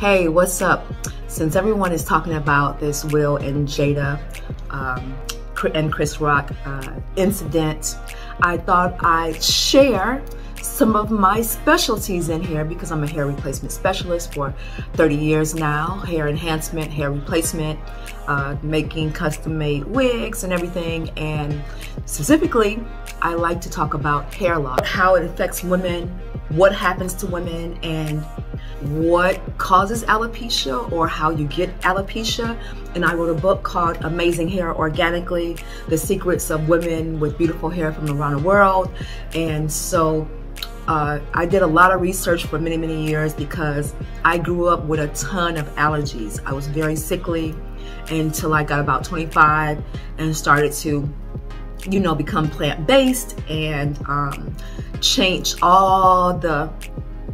Hey, what's up? Since everyone is talking about this Will and Jada um, and Chris Rock uh, incident, I thought I'd share some of my specialties in here because I'm a hair replacement specialist for 30 years now. Hair enhancement, hair replacement, uh, making custom made wigs and everything. And specifically, I like to talk about hair loss, how it affects women, what happens to women, and what causes alopecia or how you get alopecia. And I wrote a book called Amazing Hair Organically The Secrets of Women with Beautiful Hair from Around the World. And so uh, I did a lot of research for many, many years because I grew up with a ton of allergies. I was very sickly until I got about 25 and started to, you know, become plant-based and um, change all the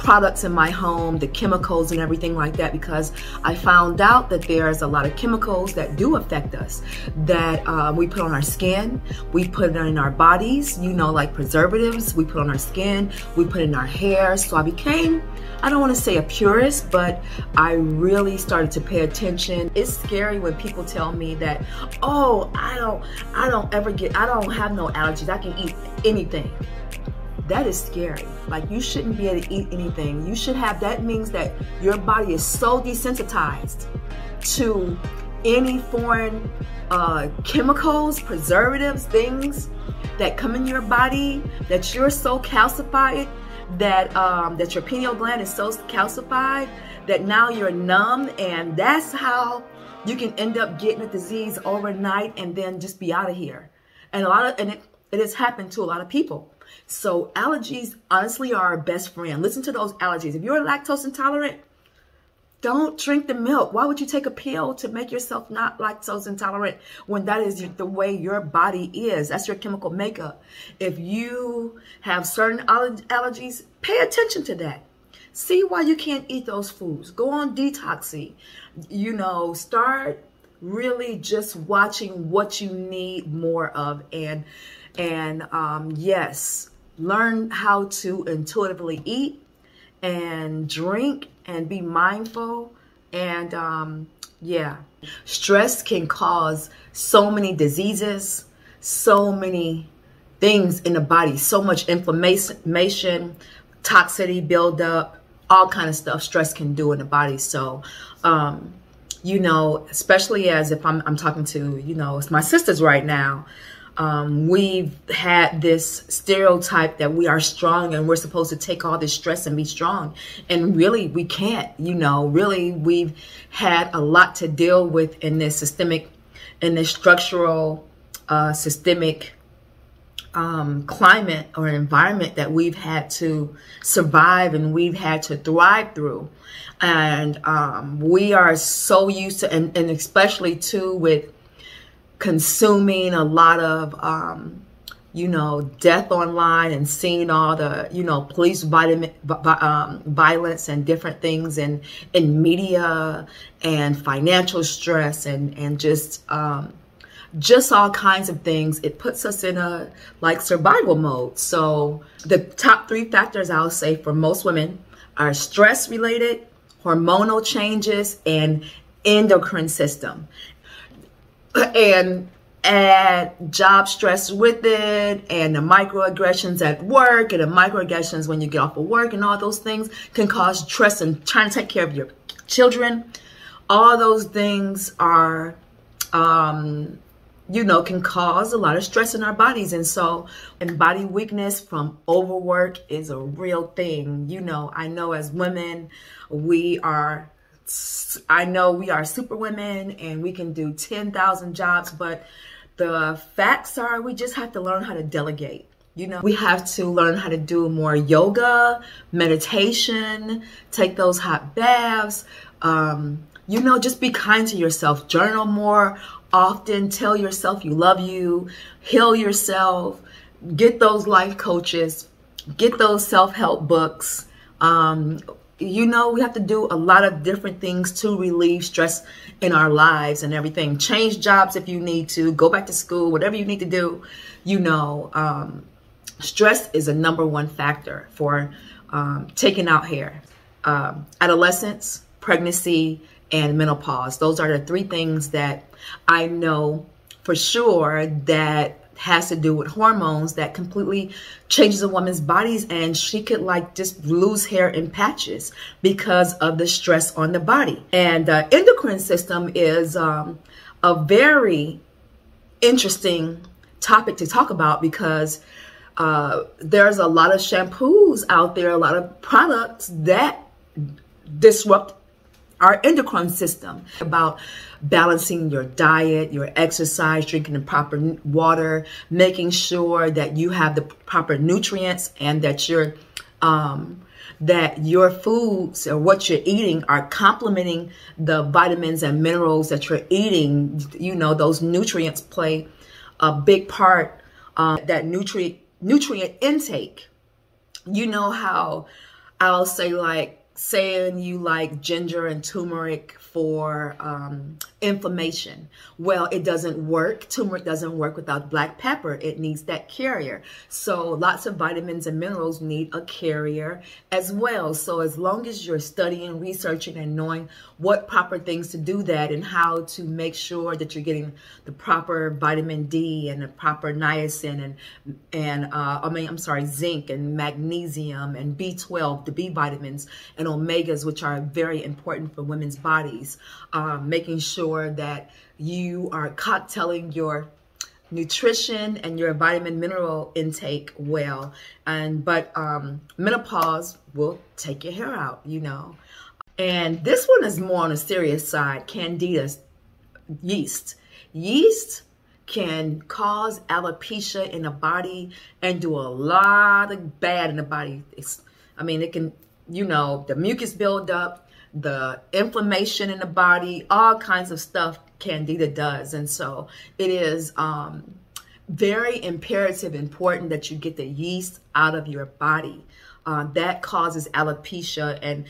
products in my home, the chemicals and everything like that, because I found out that there's a lot of chemicals that do affect us that uh, we put on our skin, we put it in our bodies, you know, like preservatives, we put on our skin, we put in our hair. So I became, I don't want to say a purist, but I really started to pay attention. It's scary when people tell me that, oh, I don't, I don't ever get, I don't have no allergies. I can eat anything that is scary. Like you shouldn't be able to eat anything. You should have, that means that your body is so desensitized to any foreign uh, chemicals, preservatives, things that come in your body, that you're so calcified, that, um, that your pineal gland is so calcified, that now you're numb and that's how you can end up getting a disease overnight and then just be out of here. And a lot of, and it, it has happened to a lot of people. So allergies honestly are our best friend. Listen to those allergies. If you're lactose intolerant, don't drink the milk. Why would you take a pill to make yourself not lactose intolerant when that is the way your body is? That's your chemical makeup. If you have certain allergies, pay attention to that. See why you can't eat those foods. Go on detoxing. You know, start really just watching what you need more of and and um, yes learn how to intuitively eat and drink and be mindful. And um, yeah stress can cause so many diseases so many things in the body so much inflammation toxicity buildup all kind of stuff stress can do in the body. So um, you know especially as if I'm, I'm talking to you know it's my sisters right now um, we've had this stereotype that we are strong and we're supposed to take all this stress and be strong. And really, we can't, you know, really, we've had a lot to deal with in this systemic, in this structural, uh, systemic um, climate or environment that we've had to survive and we've had to thrive through. And um, we are so used to, and, and especially too with consuming a lot of, um, you know, death online and seeing all the, you know, police vitamin, um, violence and different things in, in media and financial stress and, and just, um, just all kinds of things. It puts us in a like survival mode. So the top three factors I'll say for most women are stress related, hormonal changes, and endocrine system and add job stress with it and the microaggressions at work and the microaggressions when you get off of work and all those things can cause stress and trying to take care of your children. All those things are, um, you know, can cause a lot of stress in our bodies. And so, and body weakness from overwork is a real thing. You know, I know as women, we are I know we are super women and we can do 10,000 jobs, but the facts are we just have to learn how to delegate. You know, we have to learn how to do more yoga, meditation, take those hot baths. Um, you know, just be kind to yourself. Journal more often. Tell yourself you love you. Heal yourself. Get those life coaches. Get those self-help books. Um, you know, we have to do a lot of different things to relieve stress in our lives and everything. Change jobs if you need to, go back to school, whatever you need to do. You know, um, stress is a number one factor for um, taking out hair. Um, adolescents, pregnancy, and menopause. Those are the three things that I know for sure that has to do with hormones that completely changes a woman's bodies and she could like just lose hair in patches because of the stress on the body. And the endocrine system is um, a very interesting topic to talk about because uh, there's a lot of shampoos out there, a lot of products that disrupt our endocrine system about balancing your diet, your exercise, drinking the proper water, making sure that you have the proper nutrients and that you're um, that your foods or what you're eating are complementing the vitamins and minerals that you're eating. You know, those nutrients play a big part. Uh, that nutrient nutrient intake. You know how I'll say like saying you like ginger and turmeric for um, inflammation. Well, it doesn't work. Turmeric doesn't work without black pepper. It needs that carrier. So lots of vitamins and minerals need a carrier as well. So as long as you're studying, researching, and knowing what proper things to do that and how to make sure that you're getting the proper vitamin D and the proper niacin and and uh, I mean I'm sorry zinc and magnesium and B12, the B vitamins and omegas, which are very important for women's bodies. Um, making sure that you are cocktailing your nutrition and your vitamin mineral intake well. And but um menopause will take your hair out you know. And this one is more on a serious side candida yeast. Yeast can cause alopecia in the body and do a lot of bad in the body. It's, i mean it can you know the mucus buildup the inflammation in the body, all kinds of stuff candida does. And so it is um, very imperative, important that you get the yeast out of your body. Uh, that causes alopecia and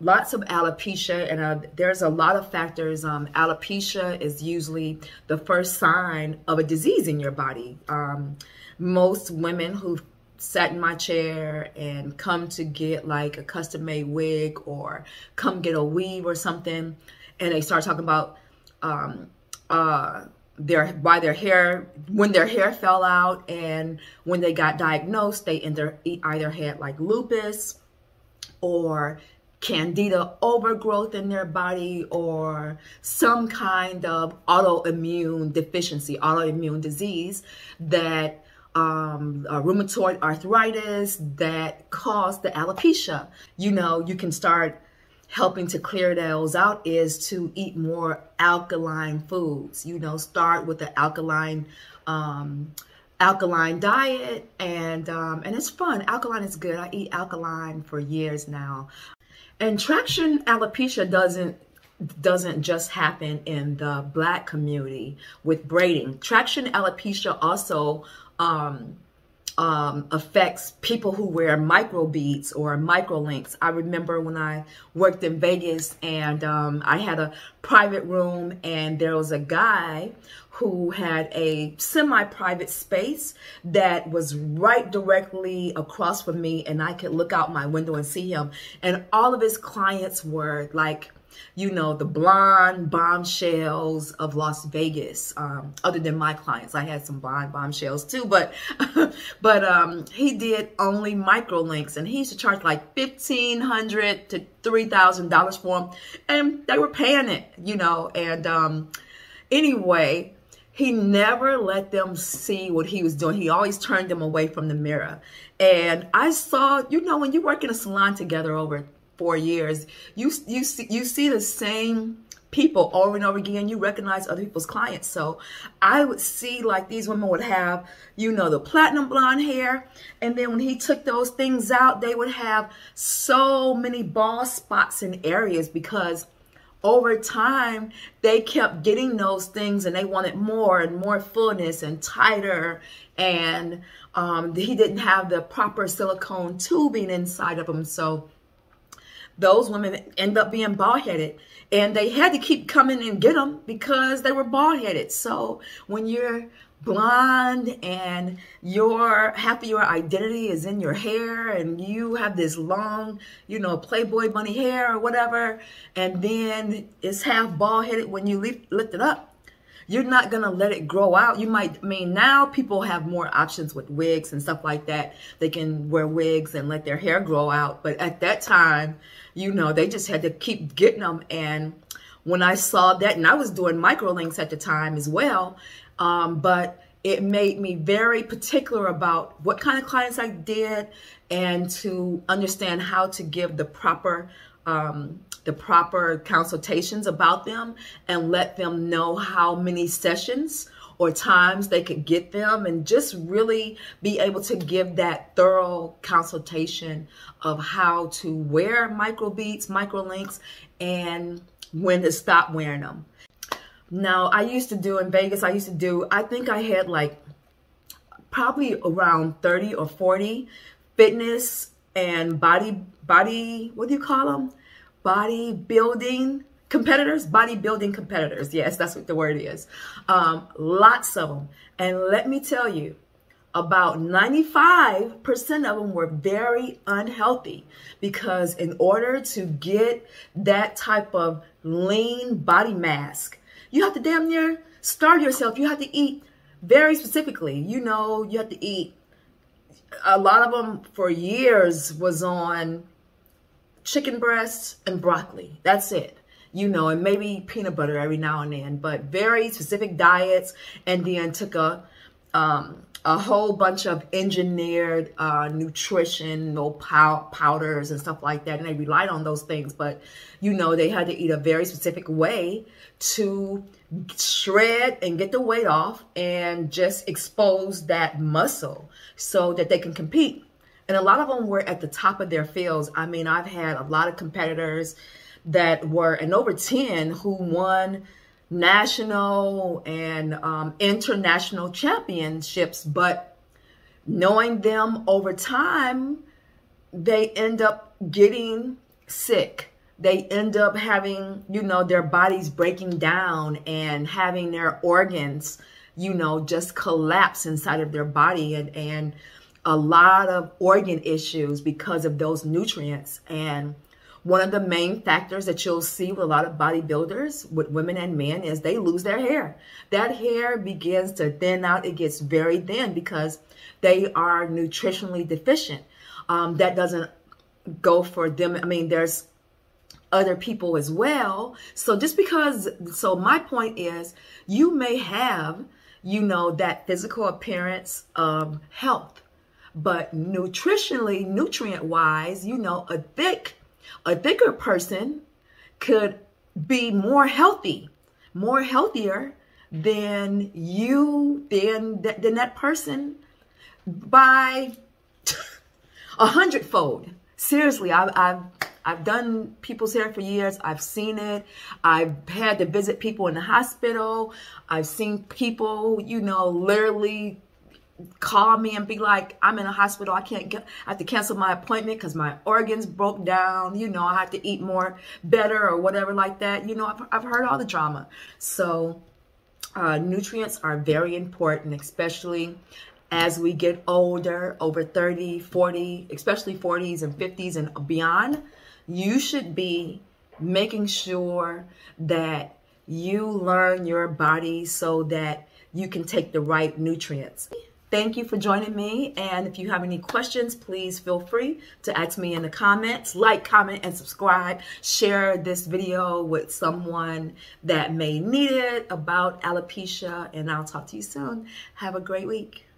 lots of alopecia and uh, there's a lot of factors um, alopecia is usually the first sign of a disease in your body um, most women who sat in my chair and come to get like a custom made wig or come get a weave or something and they start talking about um, uh, their why their hair when their hair fell out and when they got diagnosed they either either had like lupus or candida overgrowth in their body or some kind of autoimmune deficiency autoimmune disease that um, uh, rheumatoid arthritis that cause the alopecia. You know, you can start helping to clear those out is to eat more alkaline foods. You know, start with the alkaline um, alkaline diet and um, and it's fun. Alkaline is good. I eat alkaline for years now. And traction alopecia doesn't doesn't just happen in the black community with braiding. Traction alopecia also um, um, affects people who wear micro beads or micro links. I remember when I worked in Vegas and um, I had a private room and there was a guy who had a semi-private space that was right directly across from me and I could look out my window and see him. And all of his clients were like you know, the blonde bombshells of Las Vegas. Um, other than my clients, I had some blonde bombshells too, but but um, he did only micro links, and he used to charge like fifteen hundred to three thousand dollars for them, and they were paying it, you know. And um, anyway, he never let them see what he was doing. He always turned them away from the mirror. And I saw, you know, when you work in a salon together over four years, you you see you see the same people over and over again. You recognize other people's clients. So I would see like these women would have, you know, the platinum blonde hair. And then when he took those things out, they would have so many bald spots in areas because over time they kept getting those things and they wanted more and more fullness and tighter and um, he didn't have the proper silicone tubing inside of them so those women end up being bald headed and they had to keep coming and get them because they were bald headed. So when you're blonde and your half of your identity is in your hair and you have this long, you know, Playboy bunny hair or whatever, and then it's half bald headed when you lift it up. You're not gonna let it grow out. You might, I mean, now people have more options with wigs and stuff like that. They can wear wigs and let their hair grow out. But at that time, you know, they just had to keep getting them. And when I saw that, and I was doing microlinks at the time as well, um, but it made me very particular about what kind of clients I did and to understand how to give the proper um, the proper consultations about them and let them know how many sessions or times they could get them and just really be able to give that thorough consultation of how to wear micro beads, micro links, and when to stop wearing them. Now, I used to do in Vegas, I used to do, I think I had like probably around 30 or 40 fitness and body, body, what do you call them? Bodybuilding competitors, bodybuilding competitors. Yes, that's what the word is. Um, lots of them. And let me tell you, about 95% of them were very unhealthy because in order to get that type of lean body mass, you have to damn near starve yourself. You have to eat very specifically. You know, you have to eat. A lot of them for years was on chicken breasts and broccoli. That's it you know, and maybe peanut butter every now and then, but very specific diets. And then took a, um, a whole bunch of engineered uh, nutrition, no pow powders and stuff like that. And they relied on those things, but you know, they had to eat a very specific way to shred and get the weight off and just expose that muscle so that they can compete. And a lot of them were at the top of their fields. I mean, I've had a lot of competitors that were, and over 10 who won national and um, international championships. But knowing them over time, they end up getting sick. They end up having, you know, their bodies breaking down and having their organs, you know, just collapse inside of their body and, and a lot of organ issues because of those nutrients. And one of the main factors that you'll see with a lot of bodybuilders, with women and men, is they lose their hair. That hair begins to thin out. It gets very thin because they are nutritionally deficient. Um, that doesn't go for them. I mean, there's other people as well. So just because, so my point is, you may have, you know, that physical appearance of health, but nutritionally, nutrient wise, you know, a thick a thicker person could be more healthy, more healthier than you, than, than that person by a hundredfold. Seriously, I've, I've, I've done people's hair for years. I've seen it. I've had to visit people in the hospital. I've seen people, you know, literally call me and be like, I'm in a hospital. I can't get, I have to cancel my appointment because my organs broke down. You know, I have to eat more better or whatever like that. You know, I've, I've heard all the drama. So uh, nutrients are very important, especially as we get older, over 30, 40, especially 40s and 50s and beyond. You should be making sure that you learn your body so that you can take the right nutrients. Thank you for joining me. And if you have any questions, please feel free to ask me in the comments. Like, comment, and subscribe. Share this video with someone that may need it about alopecia. And I'll talk to you soon. Have a great week.